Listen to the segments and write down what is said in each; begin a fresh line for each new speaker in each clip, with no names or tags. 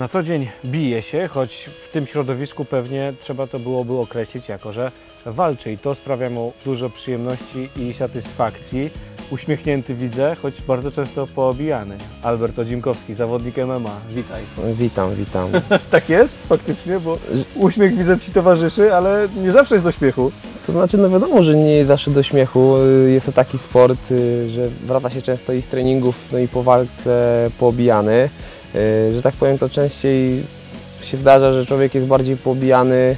Na co dzień bije się, choć w tym środowisku pewnie trzeba to byłoby określić jako, że walczy i to sprawia mu dużo przyjemności i satysfakcji. Uśmiechnięty widzę, choć bardzo często poobijany. Albert Odzimkowski, zawodnik MMA, witaj.
Witam, witam.
Tak jest, faktycznie, bo uśmiech widzę Ci towarzyszy, ale nie zawsze jest do śmiechu.
To znaczy, no wiadomo, że nie jest zawsze do śmiechu. Y, Jest to taki sport, y, że wraca się często i z treningów, no i po walce poobijany. Y, Że tak powiem, to częściej się zdarza, że człowiek jest bardziej poobijany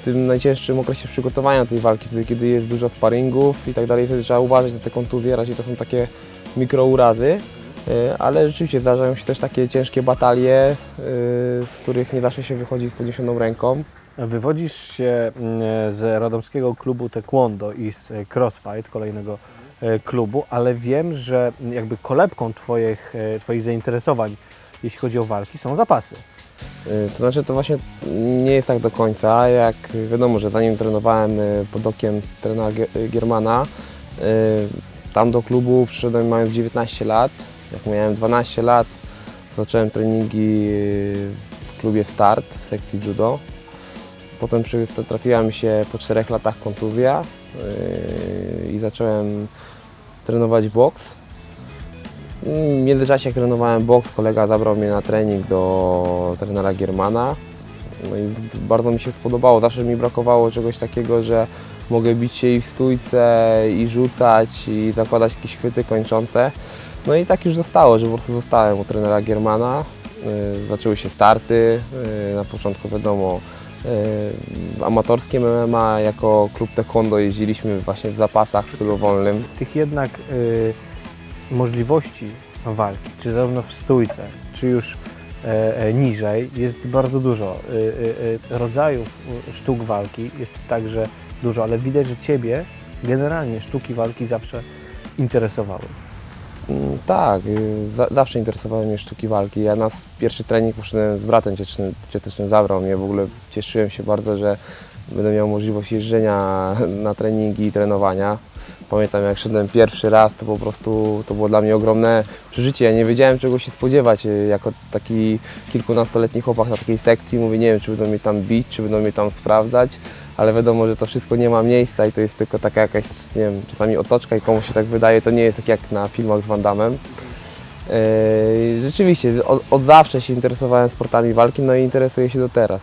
w tym najcięższym okresie przygotowania tej walki, wtedy kiedy jest dużo sparingów i tak dalej, wtedy trzeba uważać na te kontuzje, raczej to są takie mikrourazy. Y, Ale rzeczywiście zdarzają się też takie ciężkie batalie, z których nie zawsze się wychodzi z podniesioną ręką.
Wywodzisz się mm, z radomskiego klubu taekwondo i z e, crossfight, kolejnego e, klubu, ale wiem, że jakby kolebką twoich, e, twoich zainteresowań, jeśli chodzi o walki, są zapasy.
Y, To znaczy to właśnie nie jest tak do końca, jak wiadomo, że zanim trenowałem y, pod okiem trenera y, Giermana, tam do klubu przyszedłem mając 19 lat. Jak miałem 12 lat, zacząłem treningi w klubie Start w sekcji judo. Potem trafiła mi się po 4 latach kontuzja i zacząłem trenować boks. W międzyczasie jak trenowałem boks, kolega zabrał mnie na trening do trenera Giermana. No i bardzo mi się spodobało. Zawsze mi brakowało czegoś takiego, że mogę bić się i w stójce, i rzucać, i zakładać jakieś chwyty kończące. No i tak już zostało, że po prostu zostałem u trenera Giermana. Yy, Zaczęły się starty. Yy, Na początku wiadomo, yy, w amatorskim MMA jako klub taekwondo jeździliśmy właśnie w zapasach w stylu wolnym.
Tych jednak y, możliwości walki, czy zarówno w stójce, czy już e, e, niżej, jest bardzo dużo. Y, rodzajów sztuk walki jest także dużo, ale widać, że Ciebie generalnie sztuki walki zawsze interesowały.
Mm, Tak, y, za, zawsze interesowały mnie sztuki walki. Ja na pierwszy trening poszedłem z bratem ciotecznym zabrał mnie. W ogóle cieszyłem się bardzo, że będę miał możliwość jeżdżenia na treningi i trenowania. Pamiętam jak szedłem pierwszy raz, to po prostu to było dla mnie ogromne przeżycie. Ja nie wiedziałem czego się spodziewać. y, Jako taki kilkunastoletni chłopak na takiej sekcji mówię, nie wiem czy będą mnie tam bić, czy będą mnie tam sprawdzać, ale wiadomo, że to wszystko nie ma miejsca i to jest tylko taka jakaś, nie wiem, czasami otoczka i komuś się tak wydaje, to nie jest tak jak na filmach z Van Damme. Yy, Rzeczywiście, od, od zawsze się interesowałem sportami walki, no i interesuję się do teraz.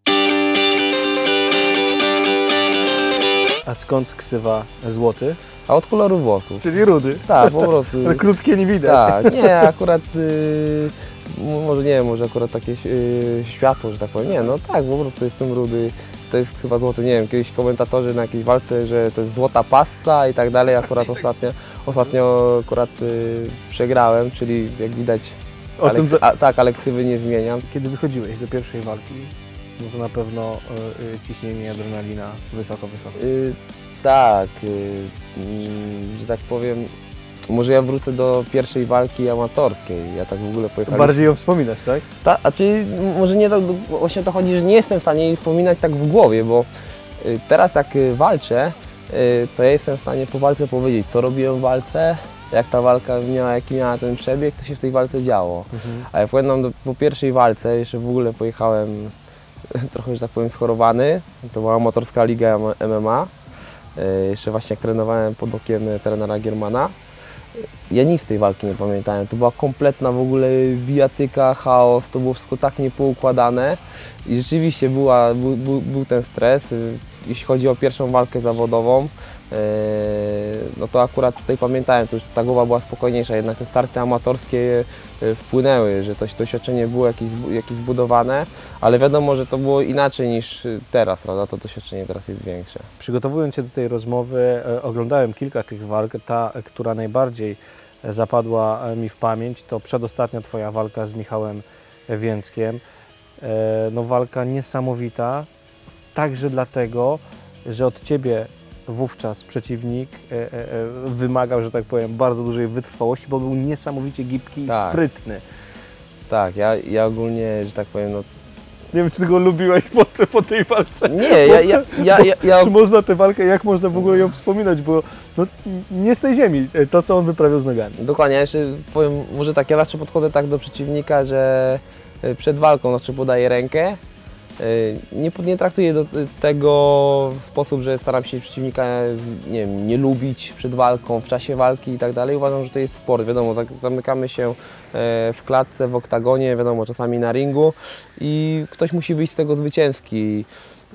A skąd ksywa złoty?
A od koloru włosów.
Czyli rudy.
Tak, po prostu.
Ale krótkie nie widać.
Tak, nie, akurat, yy, m- może nie wiem, może akurat takie yy, światło, że tak powiem. Nie, no tak, po prostu jestem rudy. To jest ksywa złoty, nie wiem, kiedyś komentatorzy na jakiejś walce, że to jest złota passa i tak dalej, akurat ostatnio, ostatnio akurat yy, przegrałem, czyli jak widać,
O tym
Aleks-
za...
a, tak, Aleksywy nie zmieniam.
Kiedy wychodziłeś do pierwszej walki, no to na pewno y, y, ciśnienie adrenalina wysoko, wysoko.
Y, tak, y, mm, że tak powiem, może ja wrócę do pierwszej walki amatorskiej. Ja tak w ogóle pojechałem.
Bardziej ją wspominasz, tak?
Ta, a czy może nie tak, właśnie o to chodzi, że nie jestem w stanie jej wspominać tak w głowie, bo y, teraz jak y, walczę, to ja jestem w stanie po walce powiedzieć, co robiłem w walce, jak ta walka miała, jaki miała ten przebieg, co się w tej walce działo. A ja pamiętam do, po pierwszej walce, jeszcze w ogóle pojechałem trochę, że tak powiem, schorowany. To była amatorska liga MMA. E, Jeszcze właśnie jak trenowałem pod okiem e, trenera Giermana. Ja nic z tej walki nie pamiętałem. To była kompletna w ogóle bijatyka, chaos, to było wszystko tak niepoukładane. I rzeczywiście była, był, był, był ten stres. Y, Jeśli chodzi o pierwszą walkę zawodową, e, no to akurat tutaj pamiętałem, to już ta głowa była spokojniejsza, jednak te starty amatorskie e, wpłynęły, że to doświadczenie było jakieś, jakieś zbudowane, ale wiadomo, że to było inaczej niż teraz, prawda? To doświadczenie teraz jest większe.
Przygotowując się do tej rozmowy, e, oglądałem kilka tych walk. Ta, e, która najbardziej e, zapadła e, mi w pamięć, to przedostatnia Twoja walka z Michałem Więckiem. E, No walka niesamowita, także dlatego, że od Ciebie wówczas przeciwnik e, e, e, wymagał, że tak powiem, bardzo dużej wytrwałości, bo był niesamowicie gibki i
Tak.
sprytny.
Tak, ja, ja ogólnie, że tak powiem, no,
Nie wiem, czy ty go lubiłeś po, te- po tej walce.
Nie, ja, ja, ja, ja, ja
Czy można tę walkę, jak można w ogóle ją wspominać, bo no, nie z tej ziemi, to co on wyprawiał z nogami.
Dokładnie, ja jeszcze powiem, może tak, ja zawsze podchodzę tak do przeciwnika, że przed walką znaczy podaję rękę. Y, Nie, nie traktuję do tego w sposób, że staram się przeciwnika nie, wiem, nie lubić przed walką, w czasie walki i tak dalej. Uważam, że to jest sport. Wiadomo, zamykamy się e, w klatce, w oktagonie, wiadomo, czasami na ringu i ktoś musi wyjść z tego zwycięski.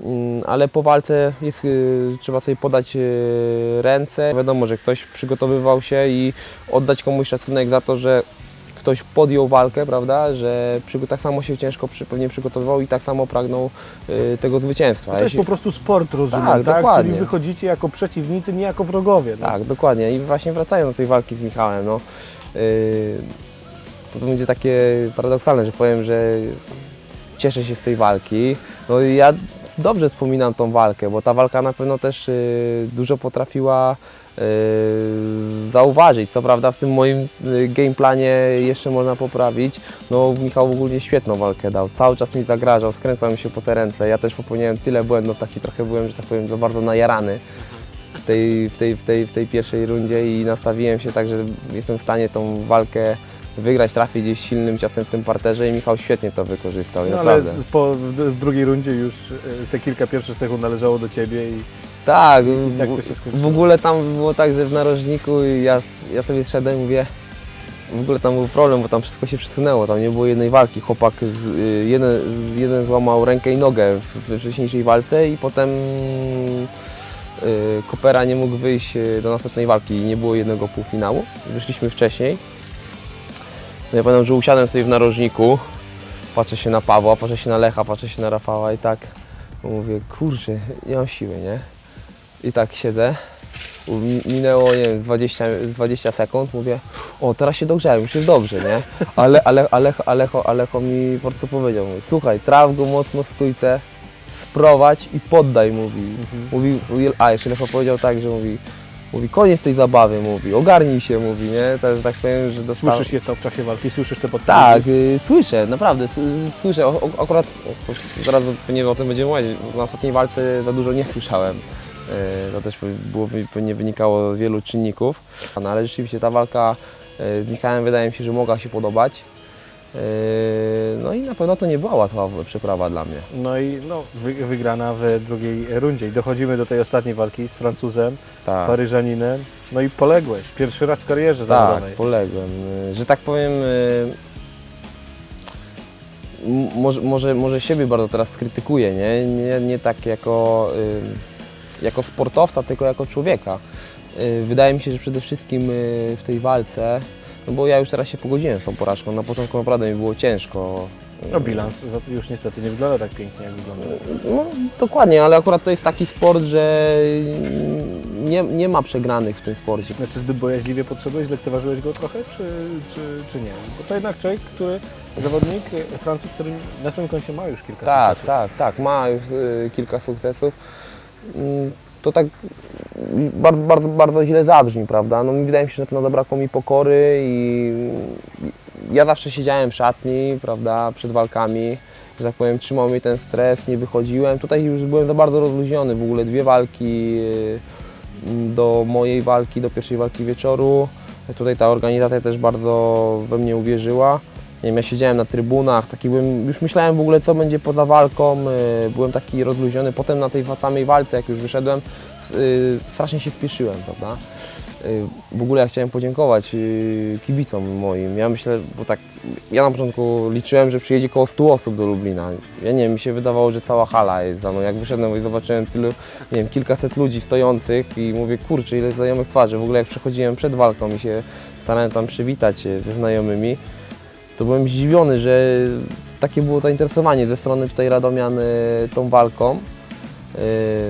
Mm, Ale po walce jest, y, trzeba sobie podać ręce. Wiadomo, że ktoś przygotowywał się i oddać komuś szacunek za to, że ktoś podjął walkę, prawda, że tak samo się ciężko przy, pewnie przygotowywał i tak samo pragnął y, tego zwycięstwa.
To jest
Jeśli-
po prostu sport, rozumiem,
Tak,
tak?
dokładnie.
Czyli wychodzicie jako przeciwnicy, nie jako wrogowie. No.
Tak, dokładnie. I właśnie wracając do tej walki z Michałem, no, yy, to, to będzie takie paradoksalne, że powiem, że cieszę się z tej walki. No i ja dobrze wspominam tą walkę, bo ta walka na pewno też yy, dużo potrafiła zauważyć. Co prawda w tym moim yy, gameplanie jeszcze można poprawić. No Michał ogólnie świetną walkę dał. Cały czas mi zagrażał, skręcał mi się po te ręce. Ja też popełniałem tyle błędów, taki trochę byłem, że tak powiem, za bardzo najarany w tej, w, tej, w, tej, w tej pierwszej rundzie i nastawiłem się tak, że jestem w stanie tą walkę wygrać, trafić gdzieś silnym ciosem w tym parterze i Michał świetnie to wykorzystał,
No, ale
naprawdę.
po, w, drugiej rundzie już e, te kilka pierwszych sekund należało do Ciebie i
Tak,
tak
w- ogóle tam było tak, że w narożniku ja, ja sobie zszedłem i mówię, w ogóle tam był problem, bo tam wszystko się przesunęło, tam nie było jednej walki. Chłopak, z, y, jeden, jeden złamał rękę i nogę w, we wcześniejszej walce i potem y, Kopera nie mógł wyjść y, do następnej walki i nie było jednego półfinału. Wyszliśmy wcześniej. No ja pamiętam, że usiadłem sobie w narożniku, patrzę się na Pawła, patrzę się na Lecha, patrzę się na Rafała i tak mówię, kurczę, nie mam siły, nie? I tak siedzę, minęło, nie wiem, z 20, z 20 sekund, mówię, o teraz się dogrzałem, już jest dobrze, nie? Ale, ale, ale, Alecho, Alecho mi po prostu powiedział, mówi, słuchaj, traf go mocno w stójce, sprowadź i poddaj, mówi. mówi mówi a, jeszcze Lecho powiedział tak, że mówi, mówi, koniec tej zabawy, mówi, ogarnij się, mówi, nie? Też że tak powiem, że dostałem...
słyszysz je to w czasie walki, słyszysz te podpowiedzi.
Tak, y, słyszę, naprawdę, słyszę. O, o, akurat o, zaraz pewnie o tym będziemy mówić. Na ostatniej walce za dużo nie słyszałem. Y, To też było, pewnie wynikało z wielu czynników. No, ale rzeczywiście ta walka y, z Michałem wydaje mi się, że mogła się podobać. Y, No i na pewno to nie była łatwa przeprawa dla mnie.
No i no, wy, wygrana w drugiej rundzie. I dochodzimy do tej ostatniej walki z Francuzem,
Tak.
Paryżaninem. No i poległeś. Pierwszy raz w karierze
Tak,
zawodowej.
poległem. Że tak powiem, może, może, może siebie bardzo teraz krytykuję, nie, nie, nie tak jako, jako sportowca, tylko jako człowieka. Y, Wydaje mi się, że przede wszystkim y, w tej walce, no bo ja już teraz się pogodziłem z tą porażką, na początku naprawdę mi było ciężko.
No bilans już niestety nie wygląda tak pięknie, jak wygląda.
No, dokładnie, ale akurat to jest taki sport, że nie, nie ma przegranych w tym sporcie.
Znaczy zbyt bojaźliwie podszedłeś, lekceważyłeś go trochę, czy, czy, czy nie? Bo to jednak człowiek, który, zawodnik, e, Francuz, który na swoim koncie ma już kilka
Tak,
sukcesów.
tak, tak. Ma już y, kilka sukcesów. Mm, To tak bardzo, bardzo, bardzo źle zabrzmi, prawda? No, wydaje mi się, że na pewno zabrakło mi pokory i ja zawsze siedziałem w szatni, prawda, przed walkami, że tak powiem, trzymał mnie ten stres, nie wychodziłem. Tutaj już byłem za bardzo rozluźniony, w ogóle dwie walki mm, do mojej walki, do pierwszej walki wieczoru. Tutaj ta organizacja też bardzo we mnie uwierzyła. Nie wiem, ja siedziałem na trybunach, taki byłem, już myślałem w ogóle co będzie poza walką, y, byłem taki rozluźniony. Potem na tej samej walce, jak już wyszedłem, y, strasznie się spieszyłem, prawda. Y, W ogóle ja chciałem podziękować kibicom moim. Ja myślę, bo tak, ja na początku liczyłem, że przyjedzie koło 100 osób do Lublina. Ja nie wiem, mi się wydawało, że cała hala jest za mną. Jak wyszedłem i zobaczyłem tylu, nie wiem, kilkaset ludzi stojących i mówię, kurczę, ile znajomych twarzy. W ogóle jak przechodziłem przed walką i się starałem tam przywitać ze znajomymi, to byłem zdziwiony, że takie było zainteresowanie ze strony tutaj Radomian y, tą walką. Y,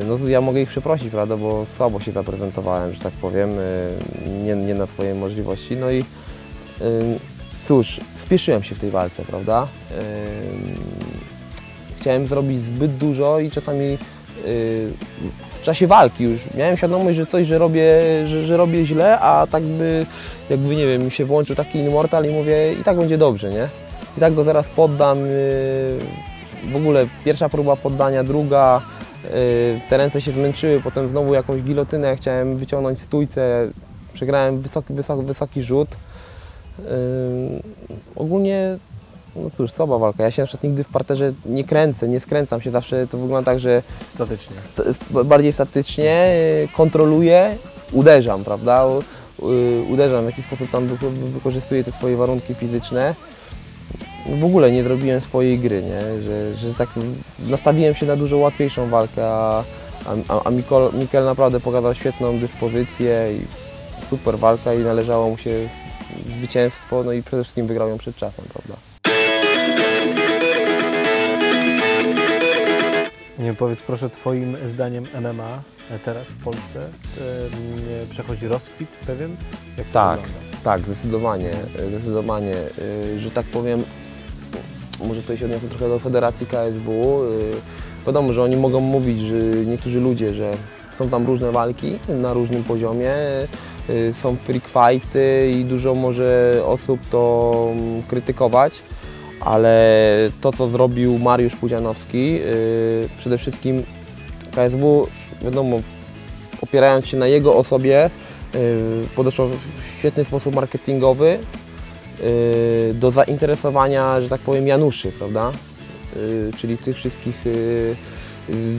No ja mogę ich przeprosić, prawda, bo słabo się zaprezentowałem, że tak powiem, y, nie, nie na swoje możliwości. No i cóż, spieszyłem się w tej walce, prawda. Chciałem zrobić zbyt dużo i czasami w czasie walki już miałem świadomość, że coś, że robię, że, że robię źle, a tak by, jakby nie wiem, mi się włączył taki immortal i mówię, i tak będzie dobrze, nie? I tak go zaraz poddam, y, w ogóle pierwsza próba poddania, druga, yy, te ręce się zmęczyły, potem znowu jakąś gilotynę chciałem wyciągnąć w stójce, przegrałem wysoki, wysoki, wysoki rzut. Ogólnie, no cóż, słaba walka. Ja się na przykład nigdy w parterze nie kręcę, nie skręcam się, zawsze to wygląda tak, że
Statycznie.
st- bardziej statycznie, yy, kontroluję, uderzam, prawda? Y, Uderzam, w jakiś sposób tam wy- wykorzystuję te swoje warunki fizyczne. W ogóle nie zrobiłem swojej gry, nie? Że, że tak nastawiłem się na dużo łatwiejszą walkę, a, a, a Mikol, Mikel naprawdę pokazał świetną dyspozycję i super walka i należało mu się zwycięstwo, no i przede wszystkim wygrał ją przed czasem, prawda?
Nie powiedz proszę Twoim zdaniem MMA teraz w Polsce przechodzi rozkwit pewien? Jak to
Tak.
wygląda?
Tak, zdecydowanie, zdecydowanie, y, że tak powiem, może tutaj się odniosę trochę do Federacji KSW. y, Wiadomo, że oni mogą mówić, że niektórzy ludzie, że są tam różne walki na różnym poziomie, y, są freak fighty i dużo może osób to mm, krytykować, ale to, co zrobił Mariusz Pudzianowski, y, przede wszystkim KSW, wiadomo, opierając się na jego osobie, y, podeszło w świetny sposób marketingowy y, do zainteresowania, że tak powiem, Januszy, prawda? Czyli tych wszystkich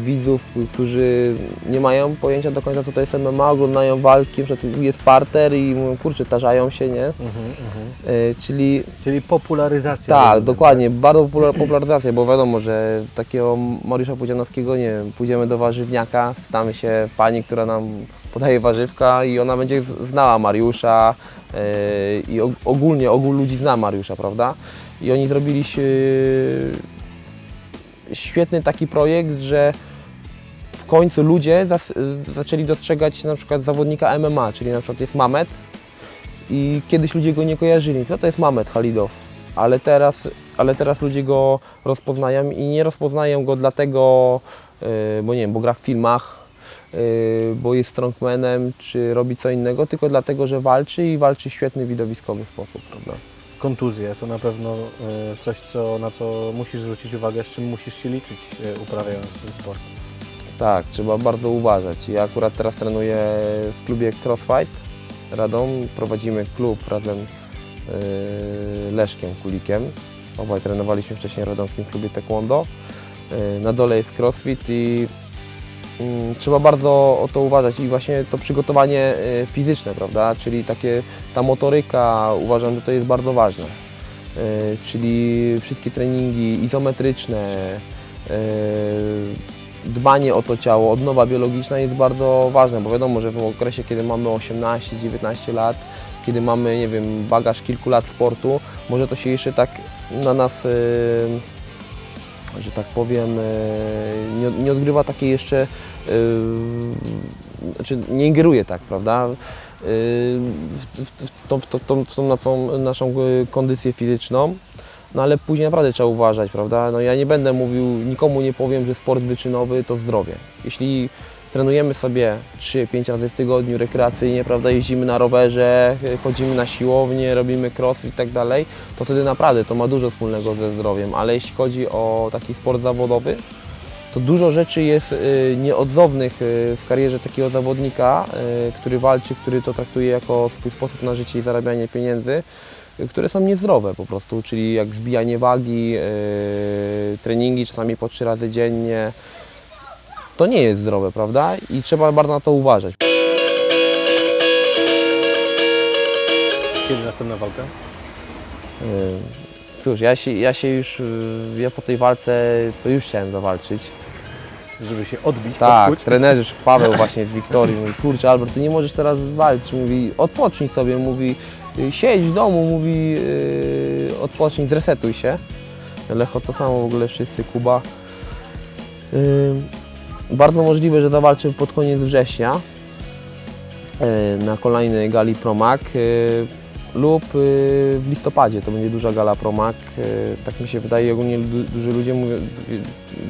widzów, którzy nie mają pojęcia do końca, co to jest MMA, oglądają walki, przykład jest parter i mówią, kurczę, tarzają się, nie?
Mhm.
Y, Czyli
Czyli popularyzacja.
tak,
rozumiem,
dokładnie, bardzo popular- popularyzacja, bo wiadomo, że takiego Mariusza Pudzianowskiego, nie wiem, pójdziemy do warzywniaka, spytamy się pani, która nam podaje warzywka i ona będzie znała Mariusza yy, i og- ogólnie ogół ludzi zna Mariusza, prawda? I oni zrobili się świetny taki projekt, że w końcu ludzie zaczęli dostrzegać na przykład zawodnika MMA, czyli na przykład jest Mamet i kiedyś ludzie go nie kojarzyli, no to jest Mamet Halidow, ale teraz, ale teraz ludzie go rozpoznają i nie rozpoznają go dlatego, yy, bo nie wiem, bo gra w filmach, yy, bo jest strongmanem, czy robi co innego, tylko dlatego, że walczy i walczy w świetny, widowiskowy sposób, prawda?
Kontuzje to na pewno e, coś, co, na co musisz zwrócić uwagę, z czym musisz się liczyć e, uprawiając ten sport.
Tak, trzeba bardzo uważać. Ja akurat teraz trenuję w klubie Crossfight Radom. Prowadzimy klub razem yy, Leszkiem Kulikiem. Obaj trenowaliśmy wcześniej w radomskim klubie Taekwondo. Na dole jest crossfit i trzeba bardzo o to uważać i właśnie to przygotowanie yy, fizyczne, prawda? Czyli takie, ta motoryka uważam, że to jest bardzo ważne. Yy, czyli wszystkie treningi izometryczne, yy, dbanie o to ciało, odnowa biologiczna jest bardzo ważna, bo wiadomo, że w okresie, kiedy mamy 18-19 lat, kiedy mamy, nie wiem, bagaż kilku lat sportu, może to się jeszcze tak na nas, że tak powiem, yy, nie, odgrywa takiej jeszcze, yy, znaczy nie ingeruje tak, prawda, yy, w, tą, w, tą, w tą naszą, naszą kondycję fizyczną. No ale później naprawdę trzeba uważać, prawda? No ja nie będę mówił, nikomu nie powiem, że sport wyczynowy to zdrowie. Jeśli trenujemy sobie 3-5 razy w tygodniu rekreacyjnie, prawda, jeździmy na rowerze, chodzimy na siłownię, robimy crossfit i tak dalej, to wtedy naprawdę to ma dużo wspólnego ze zdrowiem, ale jeśli chodzi o taki sport zawodowy, to dużo rzeczy jest y, nieodzownych y, w karierze takiego zawodnika, y, który walczy, który to traktuje jako swój sposób na życie i zarabianie pieniędzy, które są niezdrowe po prostu, czyli jak zbijanie wagi, treningi czasami po trzy razy dziennie. To nie jest zdrowe, prawda? I trzeba bardzo na to uważać.
Kiedy następna walka?
Y, Cóż, ja się, ja się już, y, ja po tej walce to już chciałem zawalczyć.
Żeby się odbić,
Tak,
odkuć?
trenerzy Paweł właśnie z Wiktorii mówi, kurczę Albert, ty nie możesz teraz walczyć, mówi, odpocznij sobie, mówi, y, siedź w domu, mówi, yy, odpocznij, zresetuj się. Lecho to samo w ogóle wszyscy, Kuba. Yy, bardzo możliwe, że zawalczę pod koniec września yy, na kolejnej gali Promac yy, lub yy, w listopadzie, to będzie duża gala Promac, yy, tak mi się wydaje, ogólnie du- duży ludzie mówią,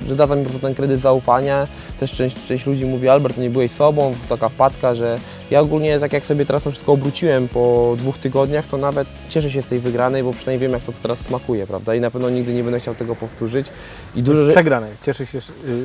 że da mi po prostu ten kredyt zaufania. Też część, część ludzi mówi, Albert, nie byłeś sobą, taka wpadka, że Ja ogólnie, tak jak sobie teraz to wszystko obróciłem po dwóch tygodniach, to nawet cieszę się z tej wygranej, bo przynajmniej wiem, jak to teraz smakuje, prawda? I na pewno nigdy nie będę chciał tego powtórzyć. I dużo, że...
Przegranej. Cieszy się. y,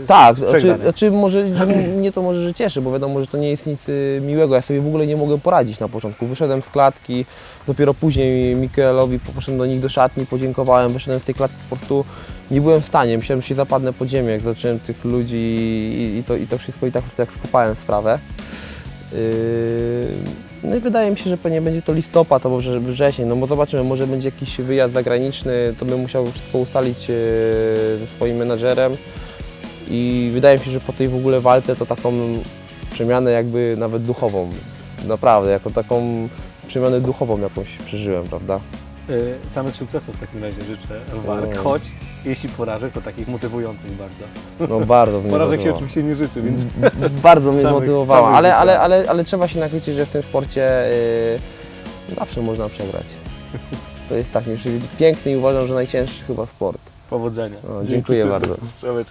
Tak, znaczy,
przegranej.
znaczy może, że mnie to może, że cieszy, bo wiadomo, że to nie jest nic y, miłego. Ja sobie w ogóle nie mogłem poradzić na początku. Wyszedłem z klatki, dopiero później Mikaelowi poszedłem do nich do szatni, podziękowałem, wyszedłem z tej klatki, po prostu nie byłem w stanie. Myślałem, że się zapadnę pod ziemię, jak zacząłem tych ludzi i, i, to, i to wszystko i tak, tak skopałem sprawę. Yy, No i wydaje mi się, że pewnie będzie to listopad albo wrze- wrzesień, no bo zobaczymy, może będzie jakiś wyjazd zagraniczny, to bym musiał wszystko ustalić yy, ze swoim menadżerem i wydaje mi się, że po tej w ogóle walce to taką przemianę jakby nawet duchową, naprawdę, jako taką przemianę duchową jakąś przeżyłem, prawda?
Y, Samych sukcesów w takim razie życzę walk, choć jeśli porażek, to takich motywujących bardzo.
No bardzo mnie
Porażek się oczywiście nie życzy, więc
Bardzo mnie
Samych-
zmotywowało,
samych
ale, ale, ale, ale trzeba się nakryć, że w tym sporcie yy, zawsze można przegrać. To jest tak piękny i uważam, że najcięższy chyba sport.
powodzenia.
O, dziękuję
Dzięki
bardzo. Słuchajcie.